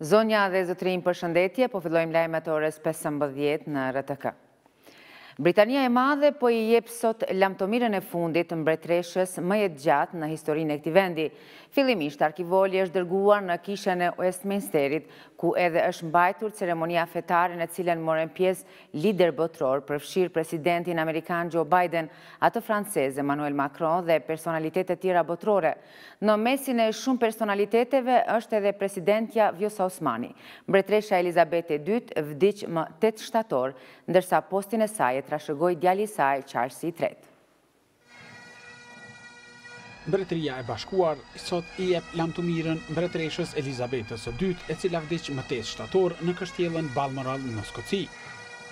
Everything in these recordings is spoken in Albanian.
Zonja dhe zotërinj përshëndetje, po fillojmë lajmet e orës 15 në RTK. Britania e Madhe po i jep sot lamtumirën e fundit mbretëreshës më jetëgjatë në historinë e këtij vendi. Fillimisht, arkivoli është dërguar në kishën e Westminsterit, ku edhe është mbajtur ceremonia fetare në të cilën morën pjesë liderë botërorë, përfshirë presidentin amerikan Joe Biden, atë francez Emmanuel Macron dhe personalitete të tjera botërore. Në mesin e shumë personaliteteve është edhe presidentja Vjosa Osmani. Mbretëresha Elizabeth e Dytë vdiq më tetë shtator, ndërsa postin e saj e trashëgoi djali i saj Charlesi i Tretë. Mbretëria e Bashkuar sot i jep lamtumirën Mbretëreshës Elizabetës së Dytë, e cila vdiq më tetë shtator në kështjellën Balmoral në Skoci.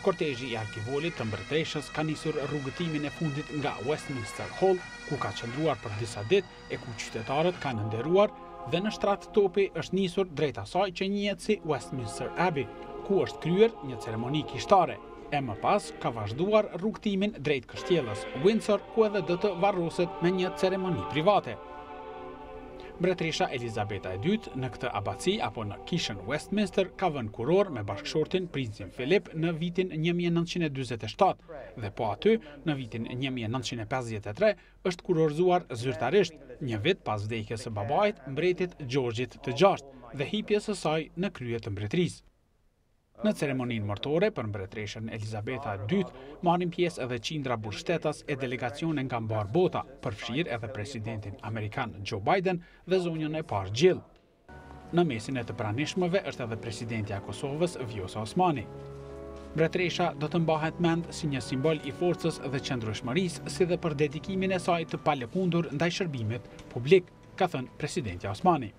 Kortezhi i arkivolit të Mbretëreshës ka nisur rrugëtimin e fundit nga Westminster Hall, ku ka qëndruar për disa ditë, e ku qytetarët e kanë nderuar dhe në shtrat topi është nisur drejt asaj që njihet si Westminster Abbey, ku është kryer një ceremoni kishtare, e më pas ka vazhduar rrugëtimin drejt kështjellës Windsor, ku edhe do të varroset me një ceremoni private. Mbretëresha Elizabeta e II në këtë abaci apo në Kishën Westminster ka vënë kurorë me bashkëshortin Princin Philip në vitin 1947 dhe po aty në vitin 1953 është kurorëzuar zyrtarisht, një vit pas vdekjes së babait, mbretit Xhorxhit të Gjashtë dhe hipjes së saj në krye të mbretërisë. Në ceremoninë mortore për mbretëreshën Elizabeta e Dytë marrin pjesë edhe qindra burrështetas e delegacione nga mbarë bota, përfshirë edhe presidentin amerikan Joe Biden dhe zonjën e parë Jill. Në mesin e të pranishmëve është edhe presidentja e Kosovës, Vjosa Osmani. Mbretëresha do të mbahet mend si një simbol i forcës dhe qëndrueshmërisë, si dhe për dedikimin e saj të palëkundur ndaj shërbimit publik, ka thënë presidentja Osmani.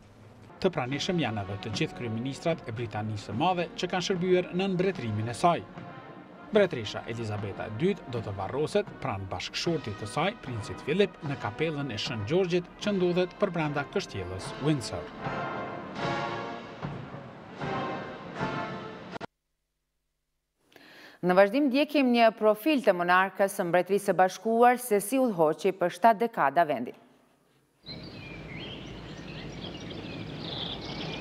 Të pranishëm janë edhe të gjithë kryeministrat e Britanisë së Madhe që kanë shërbyer nën mbretërimin e saj. Mbretëresha Elizabeta e Dytë do të varroset pranë bashkëshortit të saj, Princit Philip, në kapelën e Shën Gjorgjit që ndodhet përbrenda kështjellës Windsor. Në vazhdim ndjekim një profil të monarkës së Mbretërisë së Bashkuar se si udhëhoqi për 7 dekada vendin.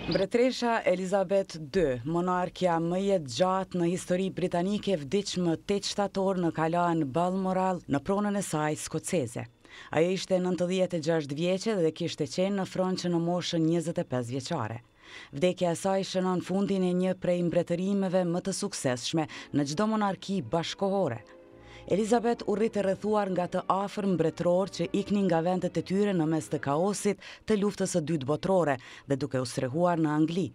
Mbretëresha Elizabeth II, monarkja më jetëgjatë në historinë britanike vdiq më tetë shtator në kalanë Balmoral në pronën e saj skoceze. Ajo ishte nëntëdhjetë e gjashtë vjeçe dhe kishte qenë në fron që në moshën njëzet e pesë vjeçare. Vdekja e saj shënon fundin e një prej mbretërimeve më të suksesshme në çdo monarki bashkëkohore. Elizabeth u rrit e rrethuar nga të afërm mbretërorë që iknin nga vendet e tyre në mes të kaosit të Luftës së Dytë Botërore dhe duke u strehuar në Angli.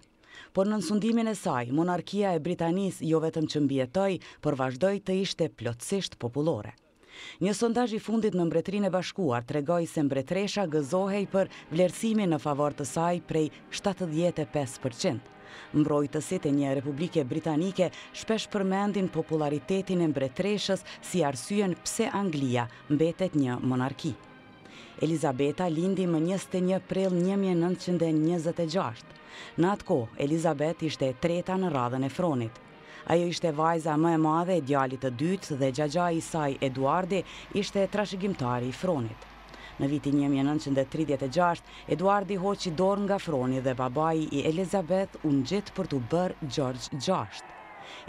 Por nën sundimin e saj, monarkia e Britanisë jo vetëm që mbijetoi, por vazhdoi të ishte plotësisht popullore. Një sondazh i fundit në Mbretërinë e Bashkuar tregoi se mbretëresha gëzohej për vlerësimin në favor të saj prej shtatëdhjetë e pesë për qind. Mbrojtësit e një republike britanike shpesh përmendin popullaritetin e mbretëreshës si arsyen pse Anglia mbetet një monarki. Elizabeta lindi më njëzet e një prill një mijë e nëntëqind e njëzet e gjashtë. Në atë kohë, Elizabeth ishte e treta në radhën e fronit. Ajo ishte vajza më e madhe e djalit të dytë dhe xhaxhai i saj, Eduardi, ishte trashëgimtari i fronit. Në vitin një mijë e nëntëqind e tridhjetë e gjashtë, Eduardi hoqi dorë nga froni dhe babai i Elizabeth u ngjit për t'u bërë Xhorxh gjashtë.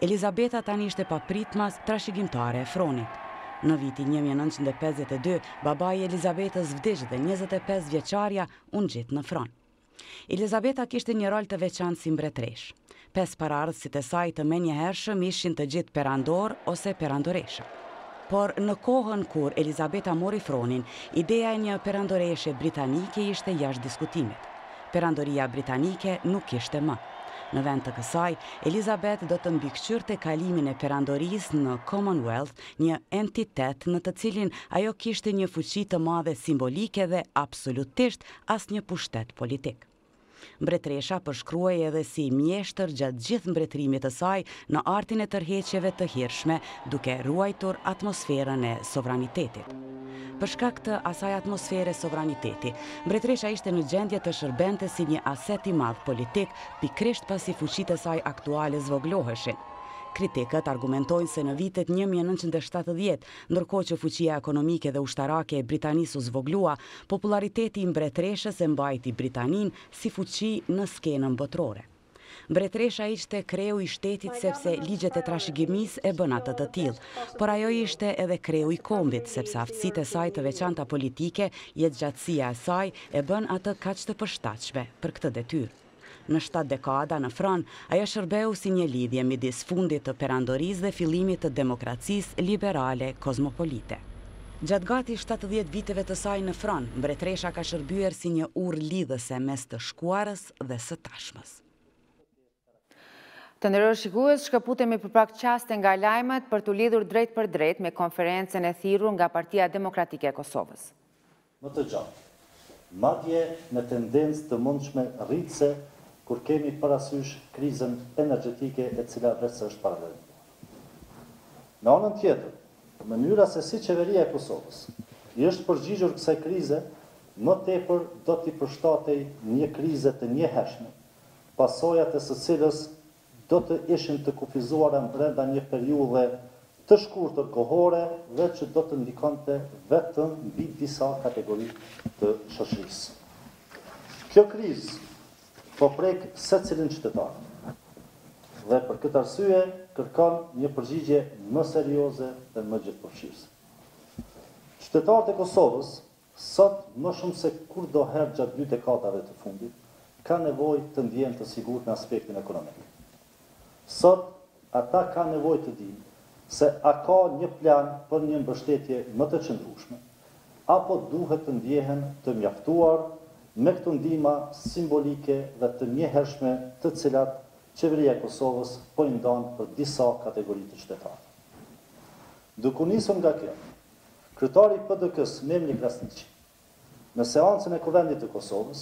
Elizabeta tani ishte papritmas trashëgimtare e fronit. Në vitin një mijë e nëntëqind e pesëdhjetë e dy, babai i Elizabetës vdiq dhe njëzet e pesë vjeçarja u ngjit në fron. Elizabeta kishte një rol të veçantë si mbretëreshë. Pesë paraardhësit e saj të menjëhershëm ishin të gjithë perandorë ose perandoresha. Por në kohën kur Elizabeta mori fronin, ideja e një perandoreshe britanike ishte jashtë diskutimit. Perandoria britanike nuk kishte më. Në vend të kësaj, Elizabeth do të mbikëqyrte kalimin e perandorisë në Commonwealth, një entitet në të cilin ajo kishte një fuqi të madhe simbolike dhe absolutisht asnjë pushtet politik. Mbretëresha përshkruhej edhe si mjeshtër gjatë gjithë mbretërimit të saj në artin e tërheqjeve të hirshme duke ruajtur atmosferën e sovranitetit. Për shkak të asaj atmosfere sovraniteti, mbretëresha ishte në gjendje të shërbente si një aset i madh politik pikërisht pasi fuqitë e saj aktuale zvogëloheshin. Kritikët argumentojnë se në vitet një mijë e nëntëqind e shtatëdhjetë Ndërkohë që fuqia ekonomike dhe ushtarake e Britanisë u zvogëlua, popullariteti i mbretëreshës e mbajti Britaninë si fuqi në skenën botërore. Mbretëresha ishte kreu i shtetit sepse ligjet e trashëgimisë e bënë atë të tillë, por ajo ishte edhe kreu i kombit sepse aftësitë e saj të veçanta politike, jetëgjatësia e saj e bënë atë kaq të përshtatshme për këtë detyrë. Në shtatë dekada në fron, ajo shërbeu si një lidhje midis fundit të perandorisë dhe fillimit të demokracisë liberale kozmopolite. Gjatë gati shtatëdhjetë viteve të saj në fron, mbretëresha ka shërbyer si një urë lidhëse mes të shkuarës dhe së tashmës. Të nderuar shikues, shkëputemi për pak çaste nga lajmet për t'u lidhur drejtpërdrejtë me konferencën e thirrur nga Partia Demokratike e Kosovës. më të gjatë, madje me tendencë të mundshme rritëse kur kemi parasysh krizën energjetike e cila veç se është paralajmëruar. Në anën tjetër, mënyra se si Qeveria e Kosovës i është përgjigjur kësaj krize më tepër do t'i përshtatej një krize të njëhershme, pasojat e së cilës do të ishin të kufizuara brenda një periudhe të shkurtër kohore dhe që do të ndikonte vetëm mbi disa kategori të shoqërisë. Kjo krizë po prek secilin qytetar dhe për këtë arsye kërkon një përgjigje më serioze dhe më gjithëpërfshirëse. Qytetarët e Kosovës Sot, më shumë se kurdoherë gjatë dy dekadave të fundit, kanë nevojë të ndjehen të sigurt në aspektin ekonomik. Sot, ata kanë nevojë të dinë se a ka një plan për një mbështetje më të qëndrueshme, apo duhet të ndjehen të mjaftuar me këto ndihma simbolike dhe të njëhershme të cilat Qeveria e Kosovës po i ndan për disa kategori të qytetarëve. Duke u nisur nga kjo, Kryetari i PDK-së, Memli Krasniqi, në seancën e Kuvendit të Kosovës,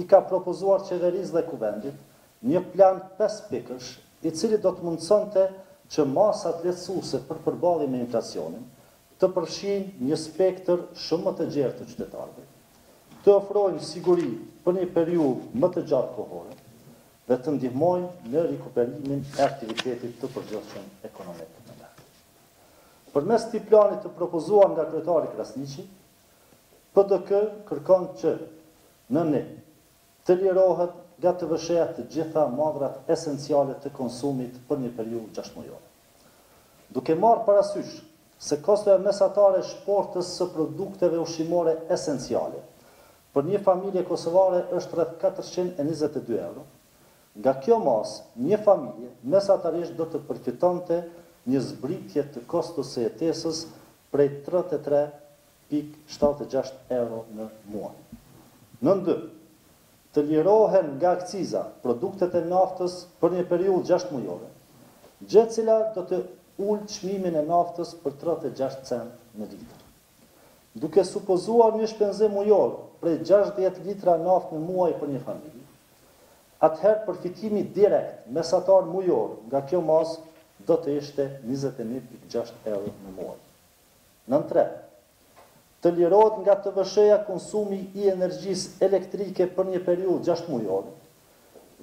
i ka propozuar Qeverisë dhe Kuvendit një plan pesë pikësh, i cili do të mundësonte që masat lehtësuese për përballjen me inflacionin, të përfshijnë një spektër shumë më të gjerë të qytetarëve, të ofrojnë siguri për një periudhë më të gjatë kohore dhe të ndihmojnë në rikuperimin e aktivitetit të përgjithshëm ekonomik. Përmes këtij plani të propozuar nga kryetari Krasniqi, PDK kërkon që nën një të lirohen nga TVSH-ja të gjitha mallrat esenciale të konsumit për një periudhë gjashtëmujore. Duke marrë parasysh se kostoja mesatare e shportës së produkteve ushqimore esenciale për një familje kosovare është rreth katërqind e njëzet e dy euro, Nga kjo masë, një familje mesatarisht do të përfitonte një zbritje të kostos së jetesës prej tridhjetë e tre pikë shtatë e gjashtë euro në muaj. Nën dy. Të lirohen nga akciza produktet e naftës për një periudhë gjashtë mujore, gjë e cila do të ulë çmimin e naftës për tridhjetë e gjashtë centë në litër. Duke supozuar një shpenzim mujor prej gjashtëdhjetë litra naftë në muaj për një familje, atëherë përfitimi direkt mesatar mujor nga kjo masë do të ishte njëzet e një pikë gjashtë euro në muaj. Nën tre. Të lirohet nga TVSH-ja konsumi i energjisë elektrike për një periudhë gjashtëmujore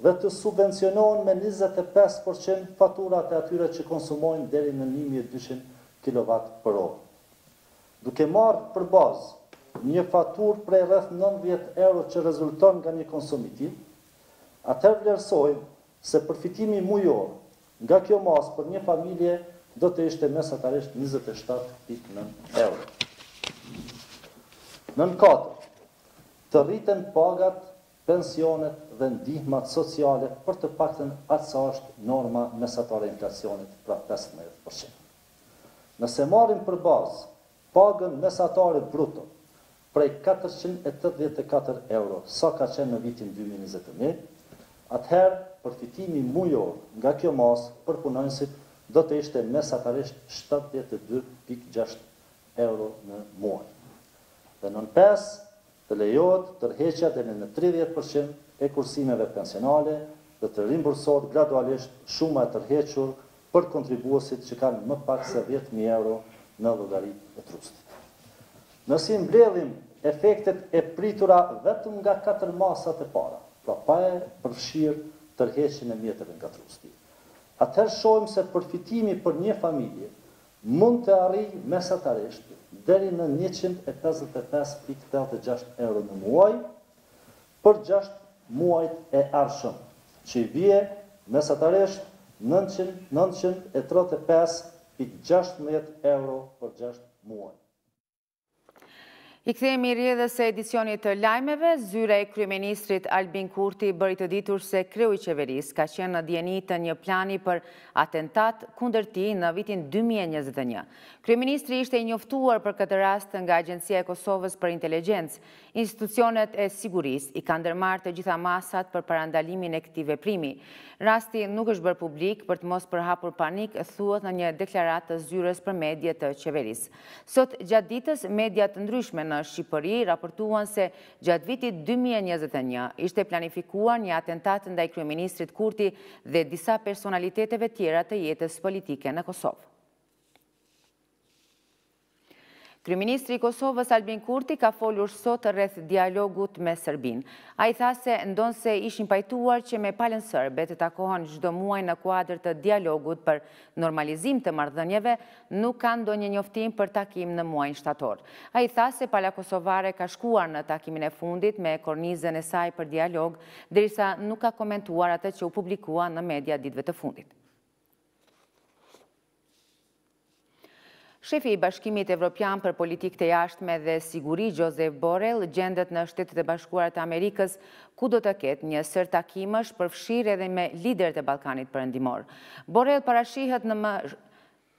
dhe të subvencionohen me njëzet e pesë për qind faturat e atyre që konsumojnë deri në një mijë e dyqind kilovat për orë. Duke marrë për bazë një faturë prej rreth nëntëdhjetë euro që rezulton nga një konsum i tillë, atëherë vlerësojmë se përfitimi mujor nga kjo masë për një familje do të ishte mesatarisht njëzet e shtatë pikë nëntë euro. Nën katër, Të rriten pagat, pensionet dhe ndihmat sociale për të paktën aq sa është norma mesatare e inflacionit, pra pesëmbëdhjetë për qind. Nëse marrim për bazë pagën mesatare bruto prej katërqind e tetëdhjetë e katër euro sa ka qenë në vitin dy mijë e njëzet e një, atëherë përfitimi mujor nga kjo masë për punonjësit do të ishte mesatarisht shtatëdhjetë e dy pikë gjashtë euro në muaj. Dhe nën pesë. Të lejohet tërheqja deri në tridhjetë për qind e kursimeve pensionale dhe të rimbursohet gradualisht shuma e tërhequr për kontribuuesit që kanë më pak se dhjetë mijë euro në llogaritë e Trustit. Nëse i mbledhim efektet e pritura vetëm nga katër masat e para, pra pa e përfshirë tërheqjen e mjeteve nga Trusti, atëherë shohim se përfitimi për një familje Mund të arrijë mesatarisht deri në njëqind e pesëdhjetë e pesë pikë tetëdhjetë e gjashtë euro në muaj për gjashtë muajt e ardhshëm, që i bie mesatarisht nëntëqind nëntëqind e tridhjetë e pesë pikë gjashtëmbëdhjetë euro për gjashtë muaj. I kthehemi rrjedhës së edicionit të lajmeve, zyra e kryeministrit Albin Kurti bëri të ditur se kreu i qeverisë ka qenë në dijeni të një plani për atentat kundër tij në vitin 2021. Kryeministri ishte i njoftuar për këtë rast nga Agjencia e Kosovës për Inteligjencë. Institucionet e sigurisë i kanë ndërmarrë të gjitha masat për parandalimin e këtij veprimi. Rasti nuk është bërë publik për të mos përhapur panik, thuhet në një deklaratë të zyrës për medie të qeverisë. Sot gjatë ditës media të ndryshme në Shqipëri raportuan se gjatë vitit dy mijë e njëzet e një ishte planifikuar një atentat ndaj kryeministrit Kurti dhe disa personaliteteve tjera të jetës politike në Kosovë. Kryeministri i Kosovës Albin Kurti ka folur sot rreth dialogut me Serbinë. Ai tha se ndonëse ishin pajtuar që me palën serbe të takohen çdo muaj në kuadër të dialogut për normalizim të marrëdhënieve, nuk ka ndonjë njoftim për takim në muajin shtator. Ai tha se pala kosovare ka shkuar në takimin e fundit me kornizën e saj për dialog, derisa nuk ka komentuar atë që u publikua në media ditëve të fundit. Shefi i Bashkimit Evropian për Politikë të Jashtme dhe Siguri, Josep Borrell, gjendet në Shtetet e Bashkuara të Amerikës, ku do të ketë një sërë takimesh përfshirë edhe me liderët e Ballkanit Perëndimor. Borrell parashihet në më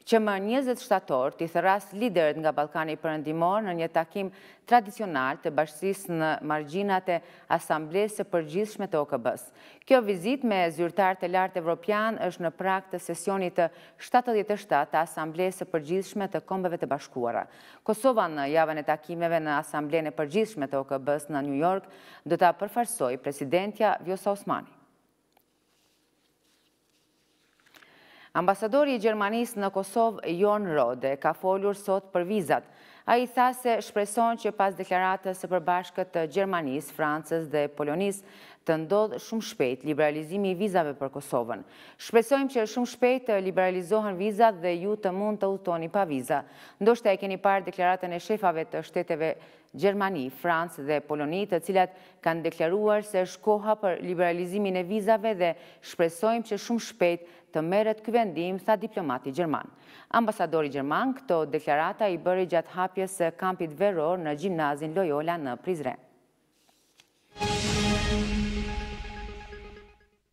që më njëzet shtator t'i thërrasë liderët nga Ballkani Perëndimor në një takim tradicional të bashkësisë në margjinat e Asamblesë së Përgjithshme të OKB-së. Kjo vizitë me zyrtarë të lartë evropianë është në prag të sesionit të shtatëdhjetë e shtatë të Asamblesë së Përgjithshme të Kombeve të Bashkuara. Kosovën në javën e takimeve në Asamblenë e Përgjithshme të OKB-së në Nju Jork do ta përfaqësojë presidentja Vjosa Osmani. Ambasadori i Gjermanisë në Kosovë, Jorn Rohde, ka folur sot për vizat. Ai tha se shpreson që pas deklaratës së përbashkët të Gjermanisë, Francës dhe Polonisë, të ndodhë shumë shpejt liberalizimi i vizave për Kosovën. Shpresojmë që shumë shpejt të liberalizohen vizat dhe ju të mund të udhëtoni pa viza. Ndoshta e keni parë deklaratën e shefave të shteteve Gjermani, Francë dhe Poloni, të cilat kanë deklaruar se është koha për liberalizimin e vizave dhe shpresojmë që shumë shpejt të merret ky vendim, tha diplomati gjerman. Ambasadori gjerman këto deklarata i bëri gjatë hapjes së kampit veror në Gjimnazin Loyola në Prizren.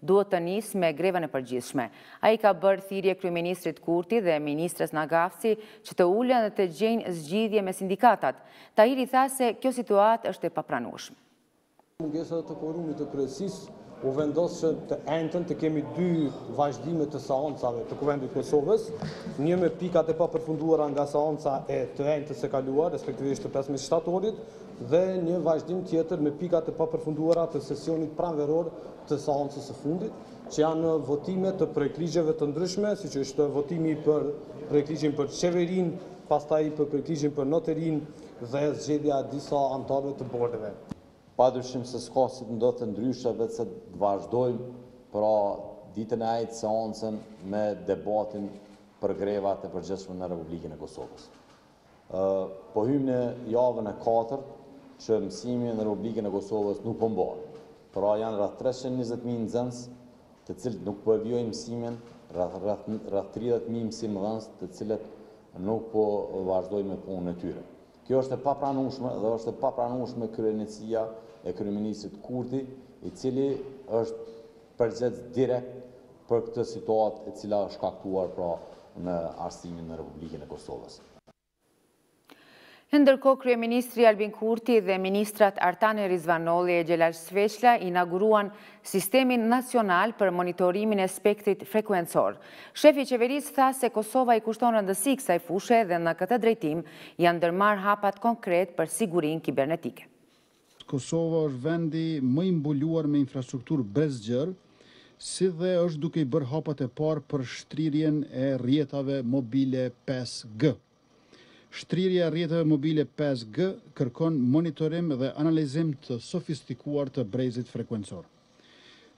Duhet të nisë me grevën e përgjithshme. Ai i ka bërë thirrje kryeministrit Kurti dhe ministres Nagavci që të ulen dhe të gjejnë zgjidhje me sindikatat. Tahiri tha se kjo situatë është e papranueshme. Në mbledhje të kuorumit të kryesisë u vendos që të enjten të kemi dy vazhdime të seancave të Kuvendit të Kosovës, një me pikat e papërfunduara nga seanca e të enjtes së kaluar, respektivisht të pesëmbëdhjetë shtatorit, dhe një vazhdim tjetër me pikat e papërfunduara të sesionit pranveror të seancës së fundit, që janë votime të projektligjeve të ndryshme, siç është votimi për projektligjin për qeverinë, pastaj për projektligjin për noterinë dhe zgjedhja e disa anëtarëve të bordeve. Padyshim se s'ka si të ndodhte ndryshe veçse të vazhdojmë pra ditën e enjte seancën me debatin për grevat e përgjithshme në Republikën e Kosovës. Po hyjmë në javën e katërt që mësimi në Republikën e Kosovës nuk po mbahet. Pra janë rreth 320.000 nxënës të cilët nuk po e vijojnë mësimin, rreth, rreth, rreth 30.000 mësimdhënës të cilët nuk po vazhdojnë me punën e tyre. Kjo është e papranueshme dhe është e papranueshme kryenecia e kryeministrit Kurti, i cili është përgjegjës direkt për këtë situatë e cila është shkaktuar pra në arsimin në Republikën e Kosovës. Ndërkohë kryeministri Albin Kurti dhe ministrat Artane Rizvanolli e Xhelal Sveçla inaguruan sistemin nacional për monitorimin e spektrit frekuencor. Shefi i qeverisë tha se Kosova i kushton rëndësi kësaj fushe dhe në këtë drejtim janë ndërmarrë hapat konkretë për sigurinë kibernetike. Kosova është vendi më i mbuluar me infrastrukturë brezgjërë, si dhe është duke i bërë hapat e parë për shtrirjen e rrjetave mobile pesë G. Shtrirja e rrjetave mobile pesë G kërkon monitorim dhe analizim të sofistikuar të brezit frekuencor.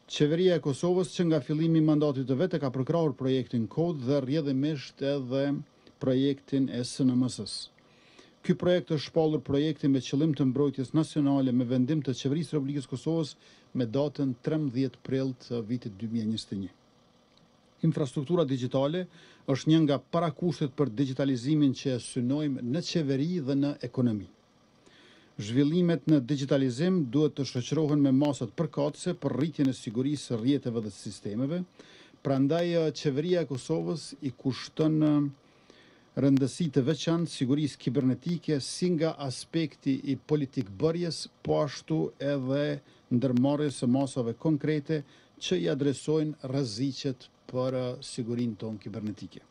Qeveria e Kosovës që nga fillimi i mandatit të vet e ka përkrahur projektin KODE dhe rrjedhimisht edhe projektin e NSMS-së. Ky projekt është shpallur projekti me qëllim të mbrojtjes nacionale me vendim të Qeverisë së Republikës së Kosovës me datën trembëdhjetë prill të vitit dy mijë e njëzet e një. Infrastruktura digjitale është një nga parakushtet për digjitalizimin që e synojmë në qeveri dhe në ekonomi. Zhvillimet në digjitalizim duhet të shoqërohen me masat përkatëse për rritjen e sigurisë së rrjeteve dhe sistemeve, prandaj Qeveria e Kosovës i kushton rëndësi të veçantë sigurisë kibernetike si nga aspekti i politikëbërjes po ashtu edhe ndërmarrjes së masave konkrete që i adresojnë rreziqet për sigurinë tonë kibernetike.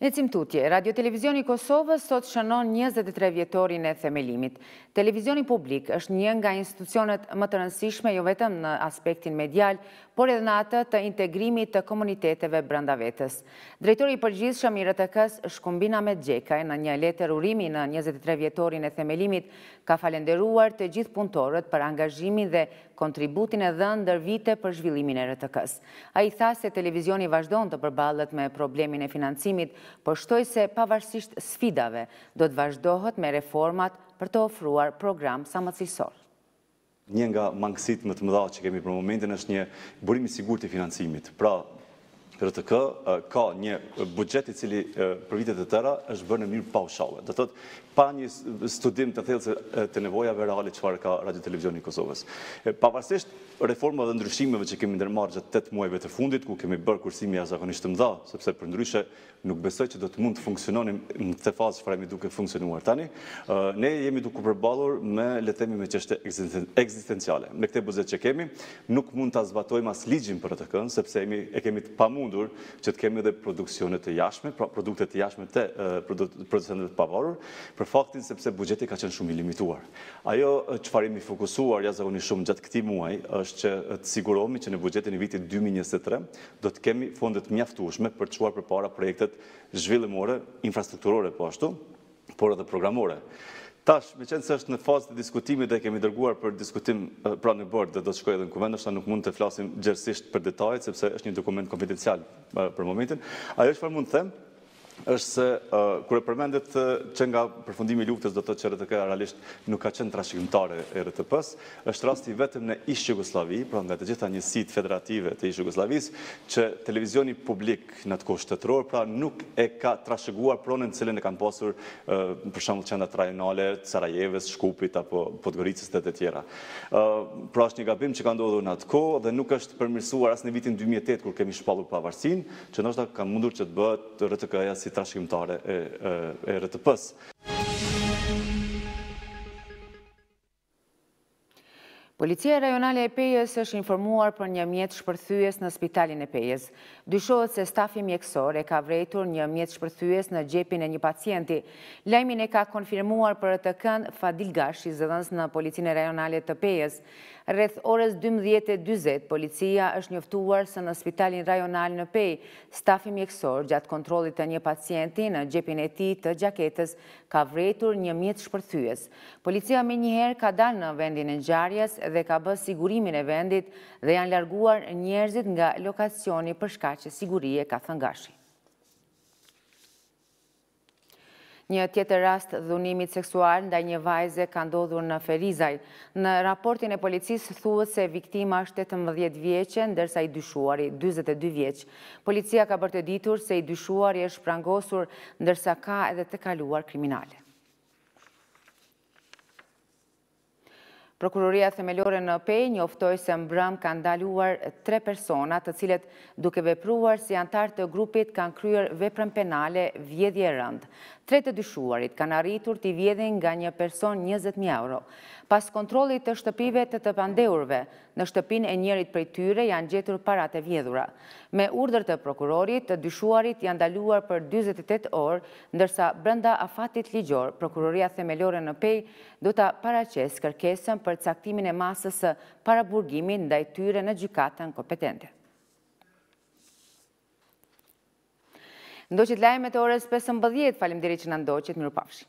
Ecim tutje, Radio Televizioni i Kosovës sot shënon njëzet e tre vjetorin e themelimit. Televizioni publik është një nga institucionet më të rëndësishme jo vetëm në aspektin medial, por edhe në atë të integrimit të komuniteteve brenda vetes. Drejtori i Përgjithshëm i RTK-së, Shkumbin Ahmetxhekaj, në një letër urimi në njëzet e tre vjetorin e themelimit, ka falenderuar të gjithë punëtorët për angazhimin dhe kontributin e dhënë ndër vite për zhvillimin e RTK-së. Ai tha se televizioni vazhdon të përballet me problemin e financimit, por shtoi se pavarësisht sfidave, do të vazhdohet me reformat për të ofruar program sa më cilësor. Një nga mangësitë më të mëdha që kemi për momentin është një burim i sigurt i financimit. Pra, RTK ka një buxhet i cili për vite të tëra është bërë në mënyrë paushalle. Do të thotë pa një studim të thellë të nevojave reale çfarë ka Radio Televizioni i Kosovës. Pavarësisht reformave dhe ndryshimeve që kemi ndërmarrë gjatë tetë muajve të fundit, ku kemi bërë kursime jashtëzakonisht të mëdha, sepse përndryshe nuk besoj që do të mund të funksiononim në këtë fazë çfarë jemi duke funksionuar tani, ne jemi duke u përballur me, le të themi, me çështje ekzistenciale. Me këtë buxhet që kemi, nuk mund ta zbatojmë as ligjin për RTK-në, sepse e kemi të pamundur që të kemi edhe produksione të jashtme, pra produkte të jashtme të producentëve të pavarur, për faktin sepse buxheti ka qenë shumë i limituar. Ajo çfarë jemi fokusuar jashtëzakonisht shumë gjatë këtij muaji është që të sigurohemi që në buxhetin e vitit dy mijë e njëzet e tre do të kemi fonde të mjaftueshme për të çuar përpara projektet zhvillimore, infrastrukturore po ashtu, por edhe programore. Tash, meqenëse është në fazë të diskutimit dhe e kemi dërguar për diskutim pra në bord dhe do të shkojë edhe në Kuvend, ndoshta nuk mund të flasim gjerësisht për detajet sepse është një dokument konfidencial për momentin. Ajo çfarë mund të them është se kur e përmendët që nga përfundimi i luftës do të thotë që RTK realisht nuk ka qenë trashëgimtare e RTP-së, është rasti i vetëm në ish-Jugosllavi, pra nga të gjitha njësitë federative të ish-Jugosllavisë, që televizioni publik në atë kohë shtetëror, pra nuk e ka trashëguar pronën të cilën e kanë pasur për shembull qendrat rajonale të Sarajevës, Shkupit apo Podgoricës dhe të tjera. Pra është një gabim që ka ndodhur në atë kohë dhe nuk është përmirësuar as në vitin dy mijë e tetë kur kemi shpallur pavarësinë, që ndoshta ka mundur që të bëhet RTK-ja si trashëgimtare e RTP-së. Policia Rajonale e Pejës është informuar për një mjet shpërthyes në Spitalin e Pejës. Dyshohet se stafi mjekësor e ka vërejtur një mjet shpërthyes në xhepin e një pacienti. Lajmin e ka konfirmuar për Tëvë1 Fadil Gashi, zëdhënës në Policinë Rajonale të Pejës. Rreth orës dymbëdhjetë e dyzet, policia është njoftuar se në spitalin rajonal në Pejë, stafi mjekësor gjatë kontrollit të një pacienti në xhepin e tij të xhaketës ka vërejtur një mjet shpërthyes. Policia menjëherë ka dalë në vendin e ngjarjes dhe ka bë sigurimin e vendit dhe janë larguar njerëzit nga lokacioni për shkaqe sigurie, ka thënë Gashi. Një tjetër rast i dhunimit seksual ndaj një vajze ka ndodhur në Ferizaj. Në raportin e policisë thuhet se viktima është tetëmbëdhjetë vjeçe, ndërsa i dyshuari, dyzet e dy vjeç. Policia ka bërë të ditur se i dyshuari është prangosur, ndërsa ka edhe të kaluar kriminale. Prokuroria Themelore në Pejë njoftoi se mbrëmë kanë ndaluar tre persona, të cilët duke vepruar si anëtarë të grupit kanë kryer veprën penale vjedhje e rëndë. Tre të dyshuarit kanë arritur t'i vjedhin nga një person njëzet mijë euro. Pas kontrollit të shtëpive të të pandehurve, në shtëpinë e njërit prej tyre janë gjetur paratë e vjedhura. Me urdhër të prokurorit, të dyshuarit janë ndaluar për dyzet e tetë orë, ndërsa brenda afatit ligjor, Prokuroria Themelore në Pejë do ta paraqesë kërkesën për caktimin e masës së paraburgimit ndaj tyre në gjykatën kompetente. Ndoqët lajmet e orës 15, faleminderit që na ndoqët, mirupafshim.